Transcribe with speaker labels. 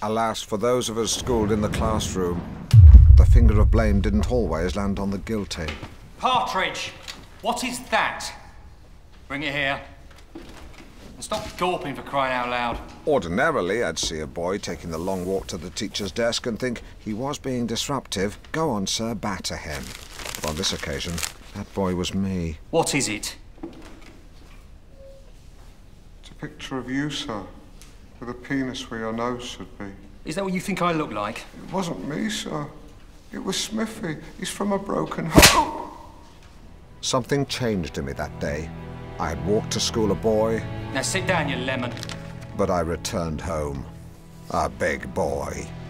Speaker 1: Alas, for those of us schooled in the classroom, the finger of blame didn't always land on the guilty.
Speaker 2: Partridge, what is that? Bring it here. And stop gawping for crying out loud.
Speaker 1: Ordinarily, I'd see a boy taking the long walk to the teacher's desk and think he was being disruptive. Go on, sir, batter him. But on this occasion, that boy was me.
Speaker 2: What is it?
Speaker 3: It's a picture of you, sir, with a penis where your nose should be.
Speaker 2: Is that what you think I look like?
Speaker 3: It wasn't me, sir. It was Smithy. He's from a broken home.
Speaker 1: Something changed in me that day. I had walked to school a boy,
Speaker 2: Now sit down, you lemon.
Speaker 1: but I returned home. A big boy.